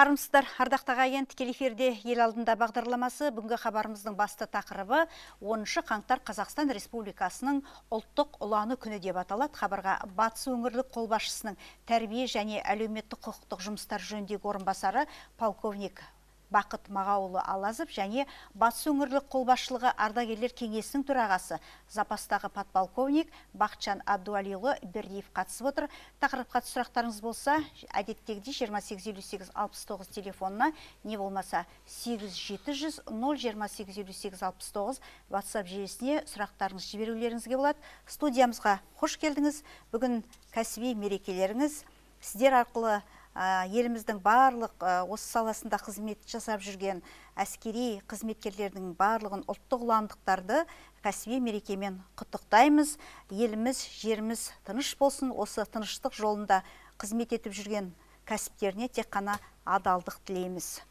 армысыздар ардақты ағайын тікелей эфирде ел алдында бағдарламасы бүгінгі хабарымыздың басты тақырыбы 10 қаңтар қазақстан республикасының ұлттық ұланы күні деп аталады. Хабарға батыс өңірлік қолбасшысының тәрбие және әлеуметтік құқықтық жұмыстар жөніндегі орынбасары полковник бақыт мағауұлы алазов және батыс өңірлік қолбасшылығы ардагерлер кеңесінің төрағасы запастағы подполковник бақытжан абдуалиұлы бердиев қатысып отыр. Тақырыпқа сұрақтарыңыз болса әдеттегідей жиырма сегіз елу сегіз алпыс тоғыз телефонына не болмаса сегіз жеті жүз нөл жиырма сегіз елу сегіз алпыс тоғыз желісіне сұрақтарыңызды жіберулеріңізге болады. Студиямызға қош келдіңіз. Бүгін кәсіби мерекелеріңіз сіздер арқылы еліміздің барлық осы саласында қызмет жасап жүрген әскери қызметкерлердің барлығын ұлттық ұландықтарды кәсіби мерекемен құттықтаймыз. Еліміз жеріміз тыныш болсын. Осы тыныштық жолында қызмет етіп жүрген кәсіптеріне тек қана адалдық тілейміз.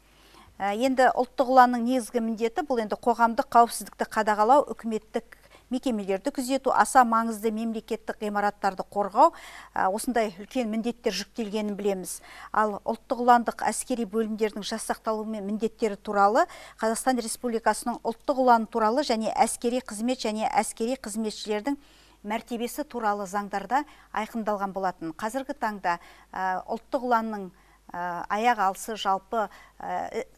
Енді ұлттық ұланның негізгі міндеті бұл. Енді қоғамдық қауіпсіздікті қадағалау үкіметтік мекемелерді күзету аса маңызды мемлекеттік ғимараттарды қорғау осындай үлкен міндеттер жүктелгенін білеміз. Ал ұлттық ұландық әскери бөлімдердің жасақталуы мен міндеттері туралы қазақстан республикасының ұлттық ұланы туралы және әскери қызмет және әскери қызметшілердің мәртебесі туралы заңдарда айқындалған болатын. Қазіргі таңда ұлттық ұланның аяқ алысы жалпы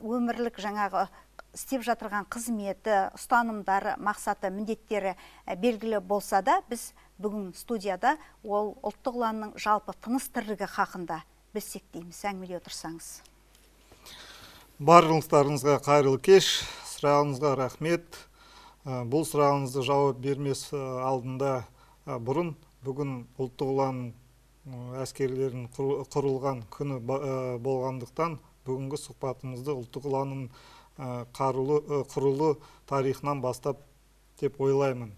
өмірлік жаңағы істеп жатырған қызметі ұстанымдары мақсаты міндеттері белгілі болса да біз бүгін студияда ол ұлттық ұланның жалпы тыныс тірлігі хақында білсек дейміз. Әңгімелей отырсаңыз. Барлықтарыңызға қайырлы кеш. Сұрағыңызға рахмет. Бұл сұрағыңызды жауап бермес алдында бұрын бүгін ұлттық ұланның әскерлерінің құрылған күні болғандықтан бүгінгі сұхбатымызды ұлттық ұланның қарулы құрылу тарихынан бастап деп ойлаймын.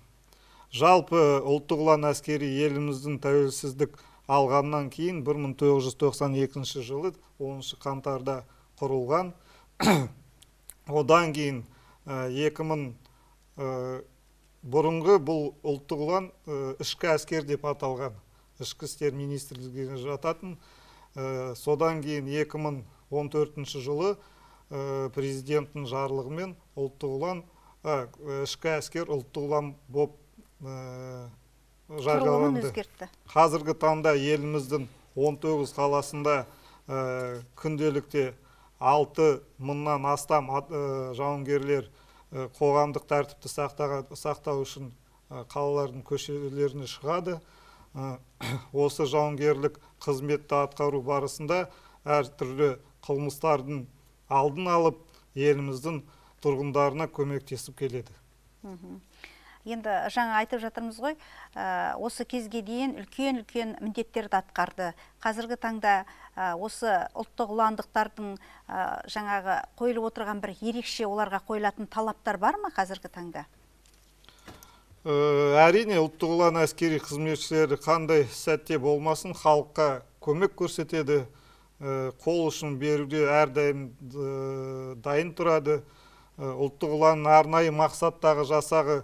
Жалпы ұлттық ұлан әскери еліміздің тәуелсіздік алғаннан кейін 1992 жылы 10 қаңтарда құрылған. Одан кейін 2000 бұрынғы бұл ұлттық ұлан ішкі әскер деп аталған ішкі істер министрлігіне жататын. Содан кейін 2014 жылы президенттің жарлығымен ұлттық ұлан ішкі әскер ұлттық ұлан боп жарияланды. Қазіргі таңда еліміздің 19 қаласында күнделікте алты мыңнан астам жауынгерлер қоғамдық тәртіпті сақтау үшін қалалардың көшелеріне шығады. Осы жауынгерлік қызметті атқару барысында әртүрлі қылмыстардың алдын алып еліміздің тұрғындарына көмектесіп келеді. Енді жаңа айтып жатырмыз ғой осы кезге дейін үлкен үлкен міндеттерді атқарды. Қазіргі таңда осы ұлттық ұландықтардың жаңағы қойылып отырған бір ерекше оларға қойылатын талаптар бар ма қазіргі таңда? Әрине ұлттық ұлан әскери қызметшілері қандай сәтте болмасын халыққа көмек көрсетеді. Қол ұшын беруге әрдайым дайын тұрады. Ұлттық ұланның арнайы мақсаттағы жасағы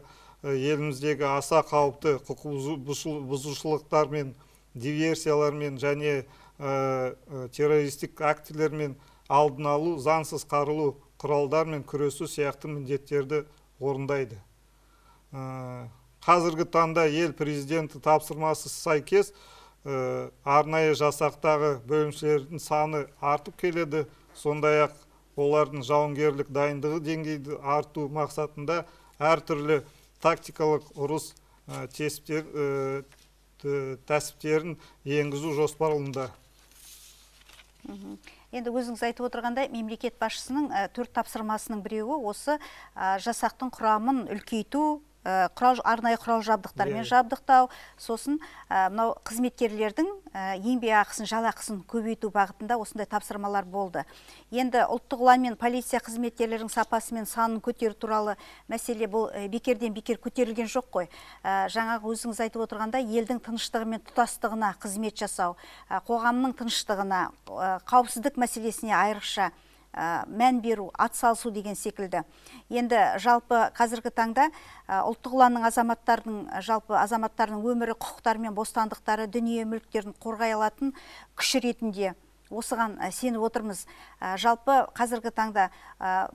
еліміздегі аса қауіпті құқық бұзушылықтармен диверсиялармен және террористік актілермен алдын алу заңсыз қарулы құралдармен күресу сияқты міндеттерді орындайды. Қазіргі таңда ел президенті тапсырмасы сәйкес арнайы жасақтағы бөлімшелердің саны артып келеді. Сондай ақ олардың жауынгерлік дайындығы деңгейді арту мақсатында әртүрлі тактикалық ұрыс тәсіптерін енгізу жоспарлануда. Енді өзіңіз айтып отырғандай мемлекет басшысының төрт тапсырмасының біреуі осы жасақтың құрамын үлкейту құрал арнайы құрал жабдықтармен жабдықтау. Сосын мынау қызметкерлердің еңбек ақысын жалақысын көбейту бағытында осындай тапсырмалар болды. Енді ұлттық ұлан мен полиция қызметкерлерінің сапасы мен санын көтеру туралы мәселе бұл бекерден бекер көтерілген жоқ қой. Жаңағы өзіңіз айтып отырғандай елдің тыныштығы мен тұтастығына қызмет жасау қоғамның тыныштығына қауіпсіздік мәселесіне айрықша мән беру атсалысу деген секілді. Енді жалпы қазіргі таңда ұлттық ұланның азаматтардың жалпы азаматтардың өмірі құқықтары мен бостандықтары дүние мүліктерін қорғай алатын күш ретінде осыған сеніп отырмыз. Жалпы қазіргі таңда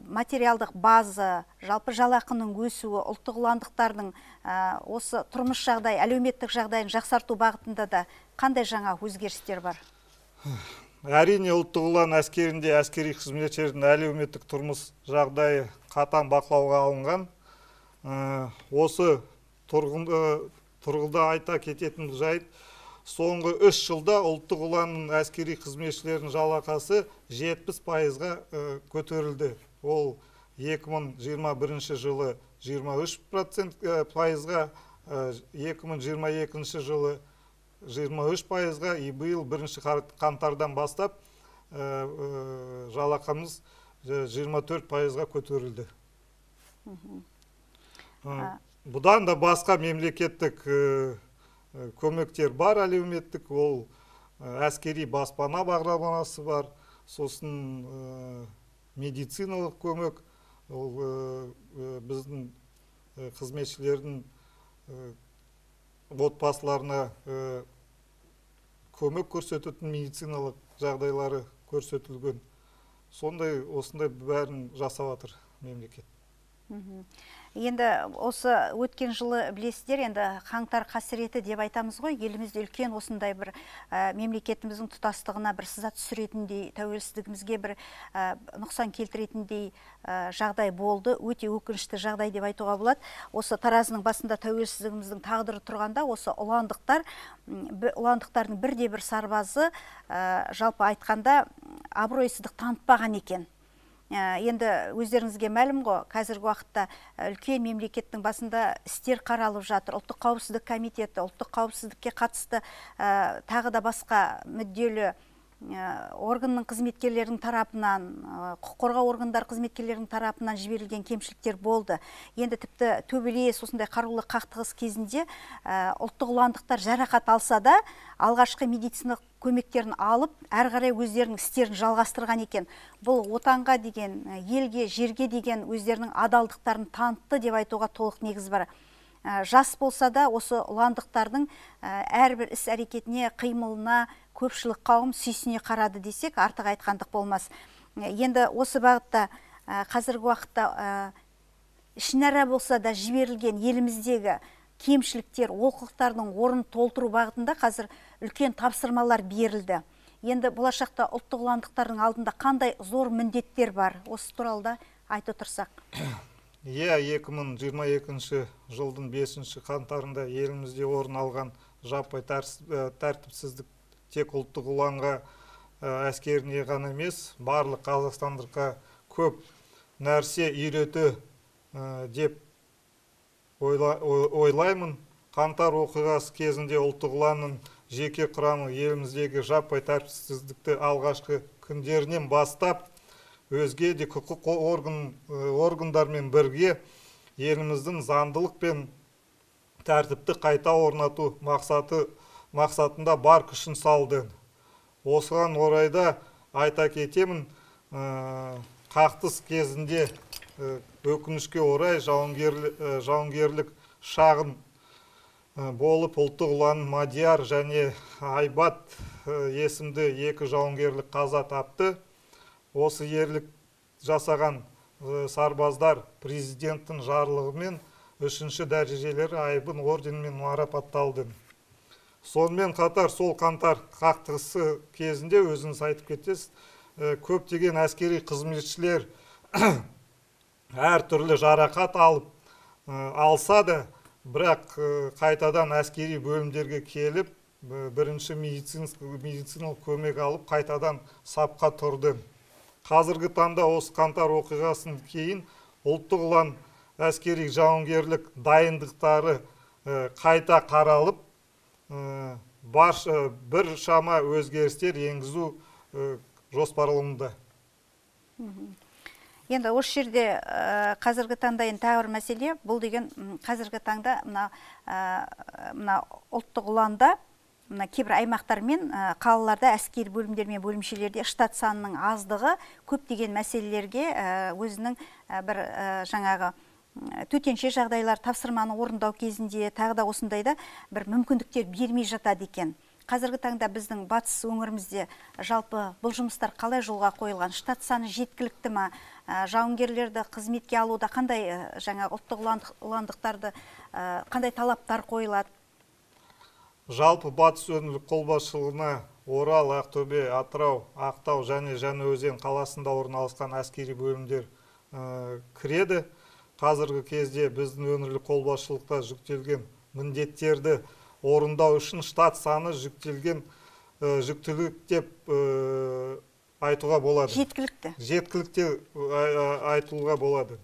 материалдық база жалпы жалақының өсуі ұлттық ұландықтардың осы тұрмыс жағдай әлеуметтік жағдайын жақсарту бағытында да қандай жаңа өзгерістер бар? әрине ұлттық ұлан әскерінде әскери қызметшілердің әлеуметтік тұрмыс жағдайы қатаң бақылауға алынған. Осы тұрғыда айта кететін жайт соңғы үш жылда ұлттық ұланның әскери қызметшілерінің жалақасы 70 пайызға көтерілді. Ол 2021 жылы 23 процент пайызға 2022 жылы 23 пайызға и биыл бірінші қаңтардан бастап жалақымыз 24 пайызға көтерілді. Бұдан да басқа мемлекеттік көмектер бар әлеуметтік. Ол әскери баспана бағдарламасы бар. Сосын медициналық көмек. Ол біздің қызметшілердің отбасыларына көмек көрсететін медициналық жағдайлары көрсетілген. Сондай осындай бәрін жасап жатыр мемлекет. Енді осы өткен жылы білесіздер енді қаңтар қасіреті деп айтамыз ғой. Елімізде үлкен осындай бір мемлекетіміздің тұтастығына бір сызат түсіретіндей тәуелсіздігімізге бір нұқсан келтіретіндей жағдай болды. Өте өкінішті жағдай деп айтуға болады. Осы таразының басында тәуелсіздігіміздің тағдыры тұрғанда осы ұландықтар ұландықтардың бірде бір сарбазы жалпы айтқанда абыройсыздық танытпаған екен. Ә, енді өздеріңізге мәлім ғой қазіргі уақытта үлкен мемлекеттің басында істер қаралып жатыр. Ұлттық қауіпсіздік комитеті ұлттық қауіпсіздікке қатысты ә, тағы да басқа мүдделі органның қызметкерлерінің тарапынан э, құқық қорғау органдар қызметкерлерінің тарапынан жіберілген кемшіліктер болды. Енді тіпті төбелес осындай қарулы қақтығыс кезінде э, ұлттық ұландықтар жарақат алса да алғашқы медициналық көмектерін алып әрі қарай өздерінің істерін жалғастырған екен. Бұл отанға деген елге жерге деген өздерінің адалдықтарын танытты деп айтуға толық негіз бар. Жас болса да осы ұландықтардың әрбір іс әрекетіне қимылына көпшілік қауым сүйсіне қарады десек артық айтқандық болмас. Енді осы бағытта қазіргі уақытта ішінара болса да жіберілген еліміздегі кемшіліктер олқылықтардың орнын толтыру бағытында қазір үлкен тапсырмалар берілді. Енді болашақта ұлттық ұландықтардың алдында қандай зор міндеттер бар? Осы туралы да айтып отырсақ иә 2022 жылдың 5 қаңтарында елімізде орын алған жаппай тәртіпсіздік тек ұлттық ұланға әскеріне ғана емес барлық қазақстандыққа көп нәрсе үйреті деп ойлаймын. Қаңтар оқиғасы кезінде ұлттық ұланның жеке құрамы еліміздегі жаппай тәртіпсіздікті алғашқы күндерінен бастап өзге де құқық орган, органдармен бірге еліміздің заңдылық пен тәртіпті қайта орнату мақсаты мақсатында бар күшін салды осыған орайда айта кетемін қақтыс кезінде өкінішке орай жауынгерлік шағын болып ұлттық ұлан мадияр және айбат есімді екі жауынгерлік қаза тапты. Осы ерлік жасаған сарбаздар президенттің жарлығымен үшінші дәрежелері айбын орденімен марапатталды. Сонымен қатар сол қаңтар қақтығысы кезінде өзіңіз айтып кетесіз көптеген әскери қызметшілер әртүрлі жарақат алып алса да бірақ қайтадан әскери бөлімдерге келіп бірінші медициналық көмек алып қайтадан сапқа тұрды. Қазіргі таңда осы қаңтар оқиғасын кейін ұлттық ұлан әскери жауынгерлік дайындықтары қайта қаралып барша бір шама өзгерістер енгізу жоспарлануда. Енді осы жерде қазіргі таңда енді тағы бір мәселе. Бұл деген қазіргі таңда мына мына ұлттық ұланда мына кейбір аймақтар мен қалаларда әскери бөлімдер мен бөлімшелерде штат санының аздығы көптеген мәселелерге өзінің бір жаңағы төтенше жағдайлар тапсырманы орындау кезінде тағы да осындайда бір мүмкіндіктер бермей жатады екен. Қазіргі таңда біздің батыс өңірімізде жалпы бұл жұмыстар қалай жолға қойылған? Штат саны жеткілікті ма? Ә, жауынгерлерді қызметке алуда қандай ә, жаңа ұлттық ұландық- ұландықтарды ә, қандай талаптар қойылады? Жалпы батыс өңірлік қолбасшылығына орал ақтөбе атырау ақтау және жаңаөзен қаласында орналасқан әскери бөлімдер кіреді. Қазіргі кезде біздің өңірлік қолбасшылықта жүктелген міндеттерді орындау үшін штат саны жүктелген ә, жүктілік деп ә, айтуға болады. Жеткілікті. Жеткілікті ай- ай- айтуға болады.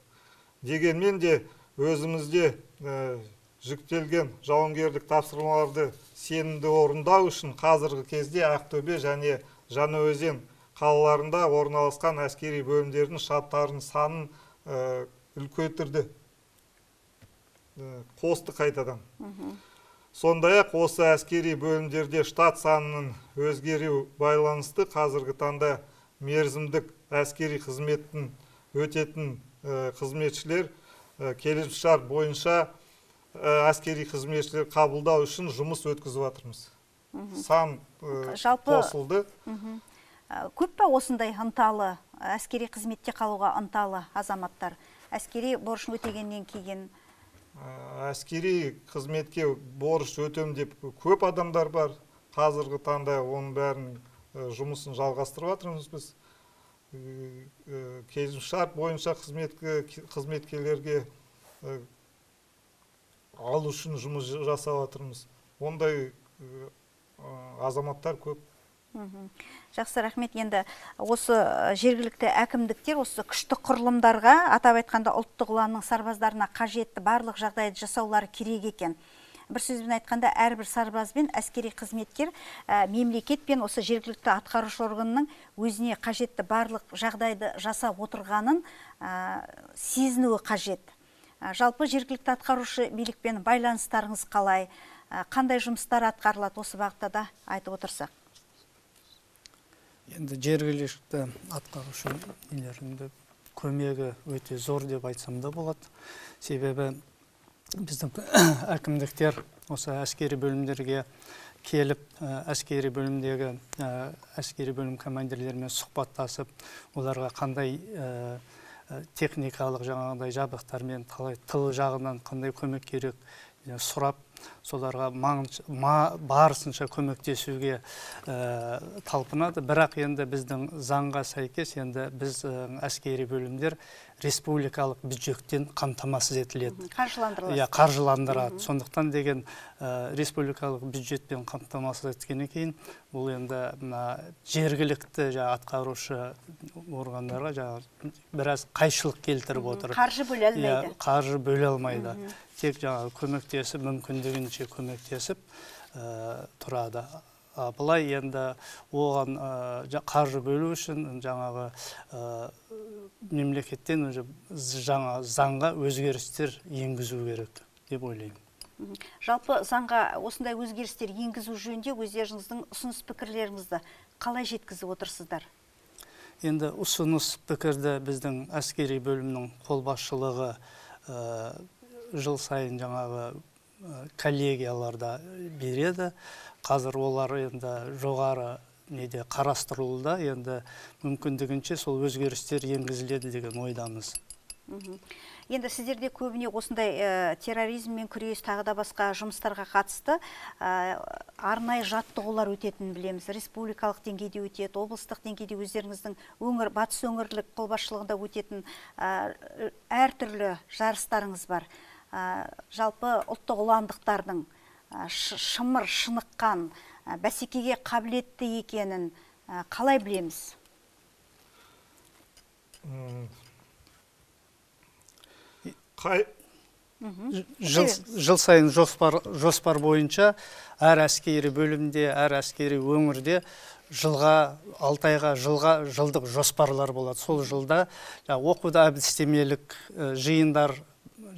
Дегенмен де өзімізде ә, жүктелген жауынгерлік тапсырмаларды сенімді орындау үшін қазіргі кезде ақтөбе және жаңаөзен қалаларында орналасқан әскери бөлімдердің штаттарының санын үлкейтірді Ә, қосты қайтадан. Сондай ақ осы әскери бөлімдерде штат санының өзгеру байланысты қазіргі таңда мерзімдік әскери қызметтің өтетін ә, қызметшілер ә, келісімшарт бойынша әскери қызметшілер қабылдау үшін жұмыс өткізіп жатырмыз. Сан Жалпы- қосылды. Көп па осындай ынталы әскери қызметте қалуға ынталы азаматтар? Әскери борышын өтегеннен кейін? Әскери қызметке борыш өтем деп көп адамдар бар. Қазіргі таңда оның бәрін ә, жұмысын жалғастырып жатырмыз біз Ә, ә, келісімшарт бойынша қызметке қызметкерлерге алу үшін жұмыс жасап жатырмыз ондай азаматтар көп. Жақсы рахмет. Енді осы жергілікті әкімдіктер осы күшті құрылымдарға атап айтқанда ұлттық ұланның сарбаздарына қажетті барлық жағдайды жасаулары керек екен. Бір сөзбен айтқанда әрбір сарбаз бен әскери қызметкер ә, мемлекет пен осы жергілікті атқарушы органның өзіне қажетті барлық жағдайды жасап отырғанын ә, сезінуі қажет. Ә, жалпы жергілікті атқарушы билікпен байланыстарыңыз қалай? Қандай жұмыстар атқарылады осы бағытта да айтып отырсақ? Енді жергілікті атқарушы нелерінде көмегі өте зор деп айтсам да болады. Себебі біздің әкімдіктер осы әскери бөлімдерге келіп ә, әскери бөлімдегі ә, әскери бөлім командирлерімен сұхбаттасып оларға қандай ә, ә, техникалық жаңағыдай жабдықтармен қалай тыл жағынан қандай көмек керек ә, сұрап соларға барысынша көмектесуге ә, талпынады. Бірақ енді біздің заңға сәйкес енді біз ә, әскери бөлімдер республикалық бюджеттен қамтамасыз етіледі. Қаржыландырылады. Иә қаржыландырады. Сондықтан деген ә, республикалық бюджетпен қамтамасыз еткеннен кейін бұл енді мына жергілікті жаңа атқарушы органдарға жаңа біраз қайшылық келтіріп отыр. Қаржы бөле иә алмайды. қаржы бөле алмайды. Тек жаңағы көмектесіп мүмкіндігінше көмектесіп ә, тұрады. Былай енді оған қаржы бөлу үшін жаңағы мемлекеттен уже жаңа заңға өзгерістер енгізу керек деп ойлаймын. Жалпы заңға осындай өзгерістер енгізу жөнінде өздеріңіздің ұсыныс пікірлеріңізді қалай жеткізіп отырсыздар? Енді ұсыныс пікірді біздің әскери бөлімнің қолбасшылығы ә, жыл сайын жаңағы ә, коллегияларда береді. Қазір олар енді жоғары неде қарастырылуда. Енді мүмкіндігінше сол өзгерістер енгізіледі деген ойдамыз. Енді сіздерде көбіне осындай ә, терроризммен күрес тағы да басқа жұмыстарға қатысты ә, арнайы жаттығулар өтетінін білеміз. Республикалық деңгейде өтеді облыстық деңгейде өздеріңіздің өңір батыс өңірлік қолбасшылығында өтетін ә, әртүрлі жарыстарыңыз бар. Жалпы ұлттық ұландықтардың шымыр шыныққан бәсекеге қабілетті екенін қалай білеміз? Қай? Жыл, жыл сайын жоспар, жоспар бойынша әр әскери бөлімде әр әскери өңірде жылға алты айға жылға жылдық жоспарлар болады. Сол жылда оқуда әдістемелік жиындар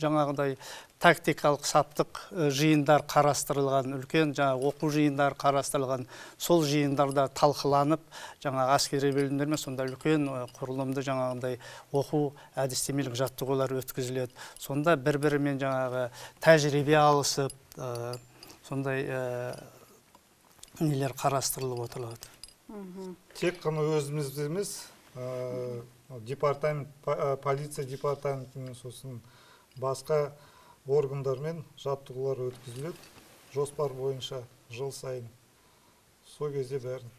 жаңағыдай тактикалық саптық э, жиындар қарастырылған үлкен жаңа оқу жиындар қарастырылған. Сол жиындарда талқыланып жаңағы әскери бөлімдермен сонда үлкен э, құрылымды жаңағындай оқу әдістемелік жаттығулар өткізіледі. Сонда бір бірімен жаңағы тәжірибе алысып э, сондай э, нелер қарастырылып отырады тек қана өзіміз емес ә, департамент па- ә, полиция департаментімен сосын басқа органдармен жаттығулар өткізіледі. Жоспар бойынша жыл сайын. Сол кезде бәрін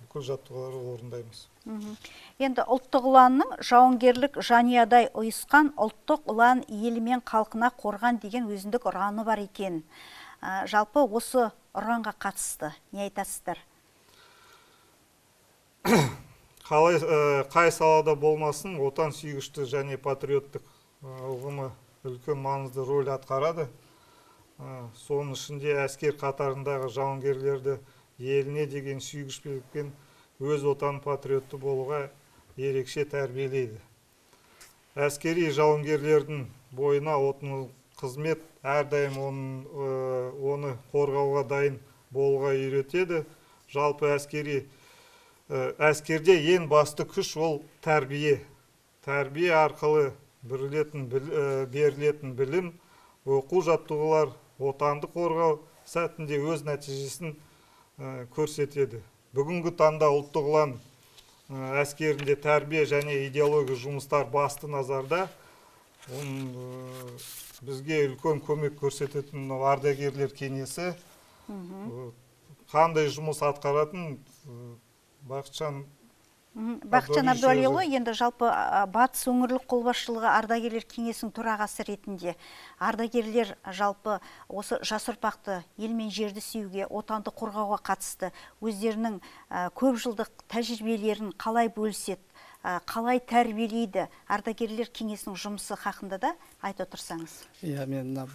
бүкіл жаттығуларды орындаймыз. Енді ұлттық ұланның жауынгерлік жанұядай ұйысқан ұлттық ұлан елі мен халқына қорған деген өзіндік ұраны бар екен. Ә, жалпы осы ұранға қатысты не айтасыздар? Қалай ә, қай салада болмасын отан сүйгіштік және патриоттық ә, ұғымы үлкен маңызды рөл атқарады. Ә, соның ішінде әскер қатарындағы жауынгерлерді еліне деген сүйгішпелікпен өз отан патриотты болуға ерекше тәрбиелейді. Әскери жауынгерлердің бойына отын қызмет әрдайым оның, ә, оны қорғауға дайын болуға үйретеді. Жалпы әскери Ә, әскерде ең басты күш ол тәрбие. Тәрбие арқылы берілетін, біл- ә, берілетін білім оқу жаттығулар отанды қорғау сәтінде өз нәтижесін ә, көрсетеді бүгінгі таңда ұлттық ұлан ә, әскерінде тәрбие және идеология жұмыстар басты назарда оның ә, бізге үлкен көмек көрсететін ардагерлер кеңесі қандай жұмыс атқаратын бақытжан. Бақытжан әбдуәлиұлы енді жалпы батыс өңірлік қолбасшылығы ардагерлер кеңесінің төрағасы ретінде ардагерлер жалпы осы жас ұрпақты ел мен жерді сүюге отанды қорғауға қатысты өздерінің көп жылдық тәжірибелерін қалай бөліседі? Қалай тәрбиелейді ардагерлер кеңесінің жұмысы хақында да айтып отырсаңыз. Иә мен мына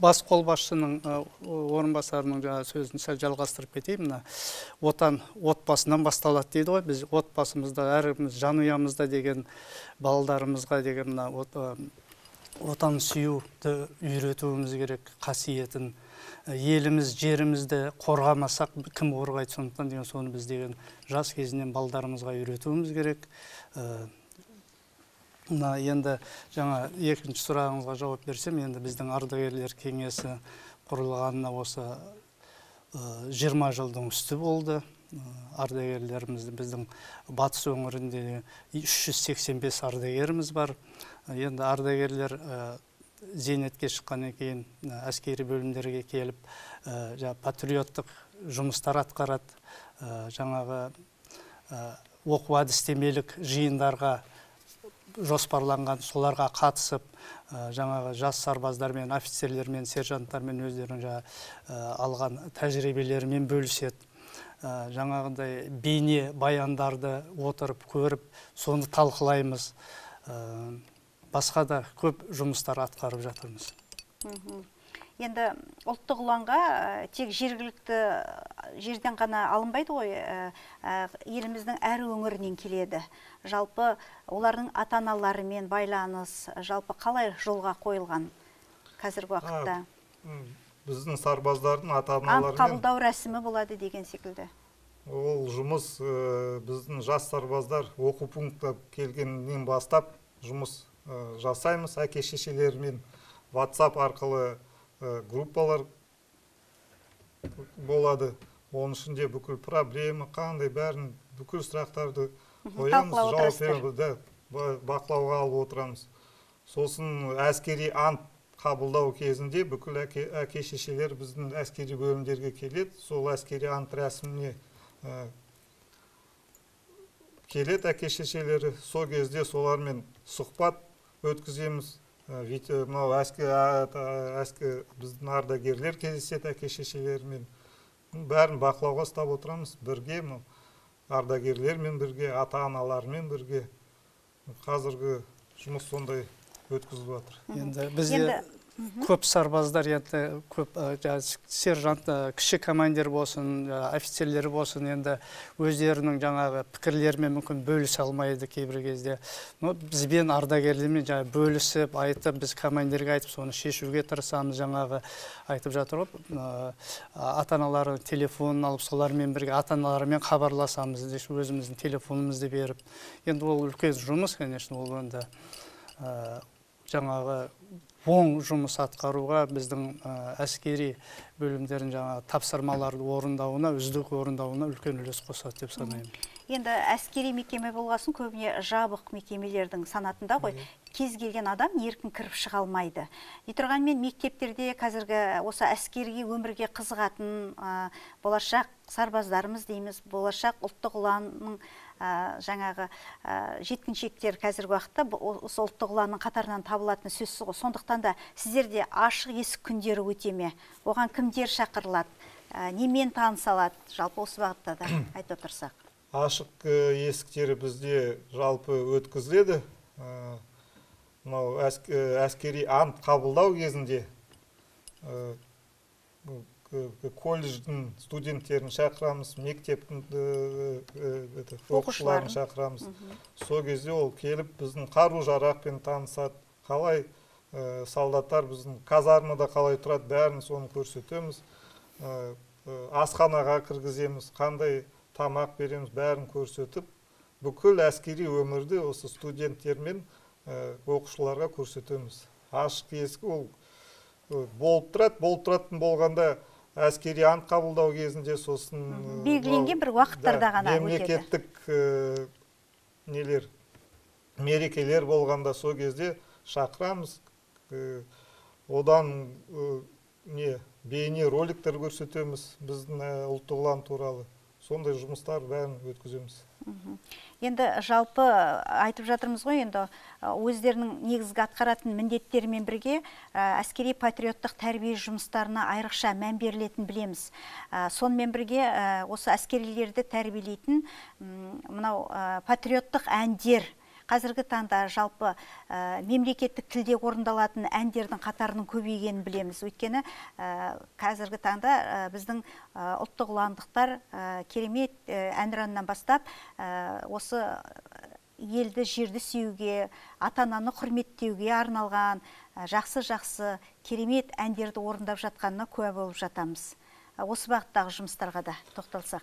бас қолбасшының ә, орынбасарының жаңағы сөзін сәл жалғастырып кетейін. Мына отан отбасынан басталады дейді ғой. Біз отбасымызда әріміз жанұямызда деген балаларымызға деген мына от- ә, отан сүюді үйретуіміз керек қасиетін Ә, еліміз жерімізді қорғамасақ кім қорғайды сондықтан деген соны біз деген жас кезінен балдарымызға үйретуіміз керек. Ә, мына енді жаңа екінші сұрағыңызға жауап берсем енді біздің ардагерлер кеңесі құрылғанына осы ә, жиырма жылдың үсті болды. Ә, ардагерлерімізді біздің батыс өңірінде 385 ардагеріміз бар. Енді ардагерлер зейнетке шыққаннан кейін әскери бөлімдерге келіп ә, жаңа патриоттық жұмыстар атқарады. Ә, жаңағы ә, оқу әдістемелік жиындарға жоспарланған соларға қатысып жаңағы жас сарбаздармен офицерлермен сержанттармен өздерінің жаңа алған тәжірибелерімен бөліседі. Жаңағындай бейне баяндарды отырып көріп соны талқылаймыз. Басқа да көп жұмыстар атқарып жатырмыз. Енді ұлттық ұланға ә, тек жергілікті ә, жерден ғана алынбайды ғой ә, еліміздің әр өңірінен келеді. Жалпы олардың ата аналарымен байланыс жалпы қалай жолға қойылған қазіргі уақытта? біздің сарбаздардың ата ант аналарымен қабылдау рәсімі болады деген секілді. Ол жұмыс ә, біздің жас сарбаздар оқу пунктқа келгеннен бастап жұмыс жасаймыз әке шешелерімен ватсап арқылы ә, группалар болады. Оның ішінде бүкіл проблема қандай бәрін бүкіл сұрақтарды қоямыз жауап береміз да, ба- бақылауға алып отырамыз. Сосын әскери ант қабылдау кезінде бүкіл әке, әке шешелер біздің әскери бөлімдерге келеді. Сол әскери ант рәсіміне ә, келеді әке шешелері сол кезде солармен сұхбат өткіземіз. Ә, мынау әскер әскер біздің ардагерлер кездеседі әке шешелерімен. Бәрін бақылауға ұстап отырамыз. Бірге мынау ардагерлермен бірге ата аналармен бірге. Қазіргі жұмыс сондай өткізіліп жатыр енді бізде енді көп сарбаздар енді көп сержант кіші командир болсын офицерлер болсын енді өздерінің жаңағы пікірлерімен мүмкін бөлісе алмайды кейбір кезде. Но бізбен ардагерлермен жаңағы бөлісіп айтып біз командирге айтып соны шешуге тырысамыз жаңағы айтып жатыр ғой ата аналары телефонын алып солармен бірге ата аналарымен хабарласамыз өзіміздің телефонымызды беріп. Енді ол үлкен жұмыс конечно ол енді жаңағы оң жұмыс атқаруға біздің әскери бөлімдердің жаңағы тапсырмаларды орындауына үздік орындауына үлкен үлес қосады деп санаймын. Енді әскери мекеме болғасын көбіне жабық мекемелердің санатында ғой. Кез келген адам еркін кіріп шыға алмайды. Тұрғанмен мектептерде қазіргі осы әскери өмірге қызығатын болашақ сарбаздарымыз дейміз. Болашақ ұлттық ұланның жаңағы жеткіншектер қазіргі уақытта осы ұлттық ұланның қатарынан табылатыны сөзсіз ғой сондықтан да сіздерде ашық есік күндері өте ме? Оған кімдер шақырылады? Немен таныса алады? Жалпы осы бағытта да айтып отырсақ. Ашық есіктері бізде жалпы өткізіледі. Мынау әскери ант қабылдау кезінде колледждің студенттерін шақырамыз мектептің оқушыларын. шақырамыз. Сол кезде ол келіп біздің қару жарақпен танысады. Қалай солдаттар біздің казармада қалай тұрады бәрін соны көрсетеміз. Асханаға кіргіземіз қандай тамақ береміз бәрін көрсетіп бүкіл әскери өмірді осы студенттермен оқушыларға көрсетеміз. Ашық есік ол болып тұрады. Болып тұратын болғанда әскери ант қабылдау кезінде сосын белгіленген бір уақыттарда ғана мемлекеттік нелер мерекелер болғанда сол кезде шақырамыз. Одан не бейне роликтер көрсетеміз біздің ұлттық ұлан туралы. Сондай жұмыстар бәрін өткіземіз. Енді жалпы айтып жатырмыз ғой енді өздерінің негізгі атқаратын міндеттерімен бірге әскери патриоттық тәрбие жұмыстарына айрықша мән берілетінін білеміз. Сонымен бірге осы әскерилерді тәрбиелейтін мынау патриоттық әндер қазіргі таңда жалпы мемлекеттік тілде орындалатын әндердің қатарының көбейгенін білеміз. Өйткені қазіргі таңда біздің ұлттық ұландықтар керемет әнұраннан бастап осы елді жерді сүюге ата ананы құрметтеуге арналған жақсы жақсы керемет әндерді орындап жатқанына куә болып жатамыз. Осы бағыттағы жұмыстарға да тоқталсақ.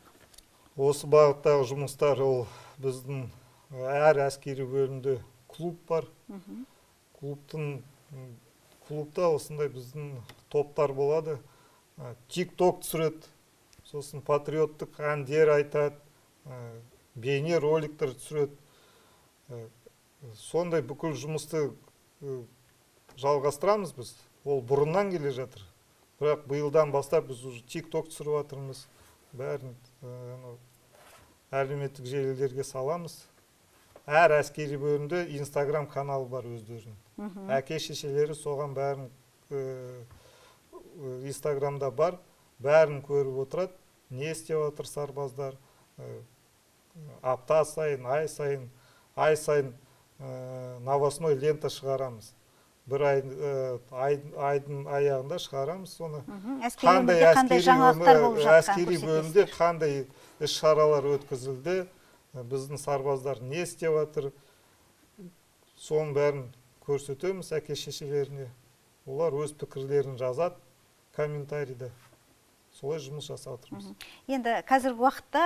Осы бағыттағы жұмыстар ол біздің әр әскери бөлімде клуб бар. Клубтың клубта осындай біздің топтар болады. Тик ток түсіреді. Сосын патриоттық әндер айтады. Бейне роликтер түсіреді. Сондай бүкіл жұмысты жалғастырамыз біз. Ол бұрыннан келе жатыр. Бірақ биылдан бастап біз уже тик ток түсіріп жатырмыз бәрін әлеуметтік желілерге саламыз. Әр әскери бөлімде инстаграм каналы бар өздерінің. Әке шешелері соған бәрін инстаграмда бар бәрін көріп отырады. Не істеп жатыр сарбаздар? Апта сайын ай сайын ай сайын новостной лента шығарамыз. Бір ай, айдың аяғында шығарамыз соны. Қандай әскери әскери бөлімде қандай іс шаралар өткізілді? Біздің сарбаздар не істеп жатыр соның бәрін көрсетеміз әке шешелеріне олар өз пікірлерін жазады комментарийда. Солай жұмыс жасап жатырмыз енді қазіргі уақытта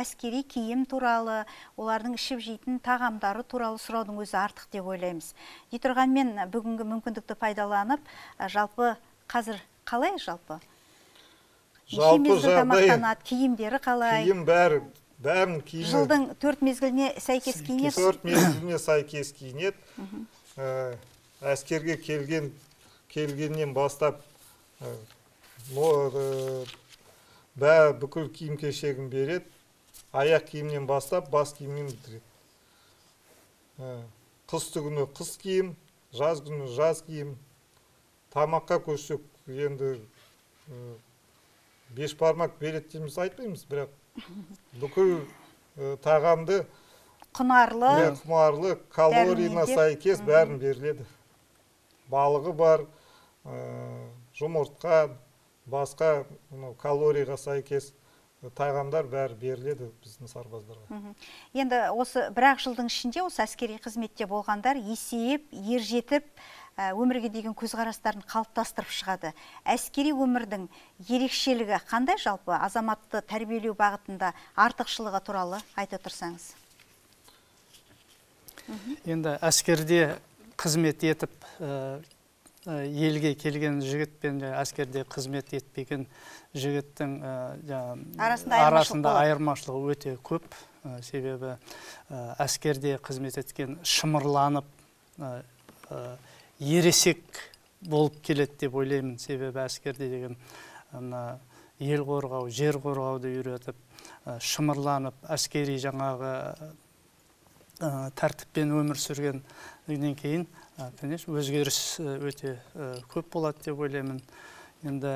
әскери киім туралы олардың ішіп жейтін тағамдары туралы сұраудың өзі артық деп ойлаймыз. Дей тұрғанмен бүгінгі мүмкіндікті пайдаланып жалпы қазір қалай жалпы? Жалпы жағдай киімдері қалай? киім бәрі бәрін киімі жылдың төрт мезгіліне сәйкес киінесіз? Төрт мезгіліне сәйкес киінеді. Әскерге келген келгеннен бастап бәрі бүкіл киім кешегін береді. Аяқ киімнен бастап бас киіммен бітіреді. Қысты күні қыс киім жаз күні жаз киім. Тамаққа көшсек енді беш бармақ береді дейміз айтпаймыз бірақ бүкіл тағамды құнарлы құнарлы калорийна сәйкес бәрін беріледі. Балығы бар жұмыртқа басқа калорияға сәйкес тағамдар бәрі беріледі біздің сарбаздарға. Енді осы бір ақ жылдың ішінде осы әскери қызметте болғандар есейіп ержетіп өмірге деген көзқарастарын қалыптастырып шығады. Әскери өмірдің ерекшелігі қандай жалпы? Азаматты тәрбиелеу бағытында артықшылығы туралы айтып тұрсаңыз. Енді әскерде қызмет етіп ә, ә, елге келген жігіт пен әскерде қызмет етпеген жігіттің ә, Арасында арасында айырмашылығы өте көп. Ә, себебі ә, әскерде қызмет еткен шымырланып ә, ә, ересек болып келеді деп ойлаймын. Себебі әскерде деген мына ел қорғау жер қорғауды үйретіп шымырланып әскери жаңағы ә, тәртіппен өмір сүргеннен кейін өзгеріс өте көп болады деп ойлаймын. Енді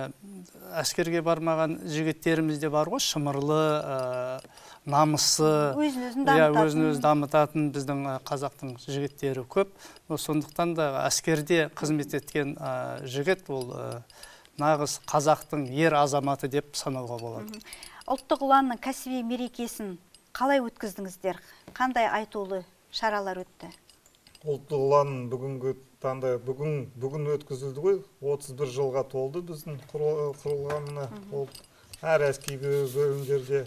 әскерге бармаған жігіттеріміз де бар ғой шымырлы ә, намысы. Өзін өзін иә дамытатын. өзін өзі дамытатын біздің ә, қазақтың жігіттері көп. Но сондықтан да әскерде қызмет еткен ә, жігіт ол ә, нағыз қазақтың ер азаматы деп санауға болады. Ұлттық ұланның кәсіби мерекесін қалай өткіздіңіздер? Қандай айтулы шаралар өтті? Ұлттық ұлан бүгінгі таңда бүгін бүгін өткізілді ғой. 31 жылға толды біздің құрыл- құрылғанына ол әр әскери бө- бөлімдерде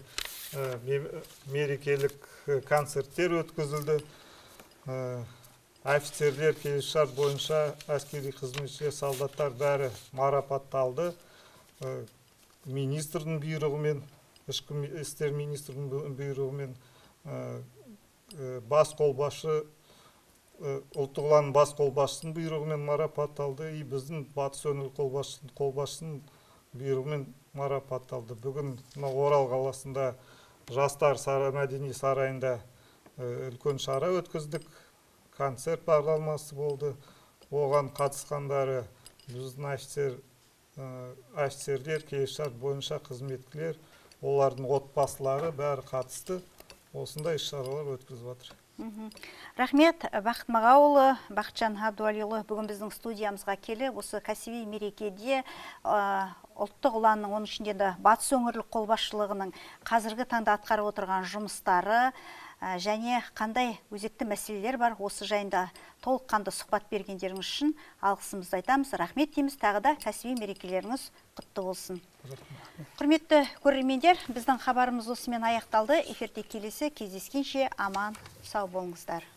ә, ме- мерекелік концерттер өткізілді. Ә, офицерлер келісімшарт бойынша әскери қызметшілер солдаттар бәрі марапатталды. Ә, министрдің бұйрығымен ішкі істер министрінің бұйрығымен ә, ә, бас қолбасшы ұлттық ұланның бас қолбасшысының бұйрығымен марапатталды и біздің батыс өңірлік қолбасшының қолбасшысының бұйрығымен марапатталды бүгін мына орал қаласында жастар сара мәдени сарайында ә, үлкен шара өткіздік. Концерт бағдарламасы болды. Оған қатысқандары біздің офицер ә, офицерлер келісімшарт бойынша қызметкерлер олардың отбасылары бәрі қатысты. Осындай іс шаралар өткізіп жатыр. Рахмет. Бақыт мағауұлы бақытжан әбдуәлиұлы бүгін біздің студиямызға келіп осы кәсіби мерекеде ұлттық ұланның оның ішінде де батыс өңірлік қолбасшылығының қазіргі таңда атқарып отырған жұмыстары және қандай өзекті мәселелер бар осы жайында толыққанды сұхбат бергендеріңіз үшін алғысымызды айтамыз. Рахмет дейміз. Тағы да кәсіби мерекелеріңіз құтты болсын құрметті көрермендер біздің хабарымыз осымен аяқталды. Эфирде келесі кездескенше аман сау болыңыздар.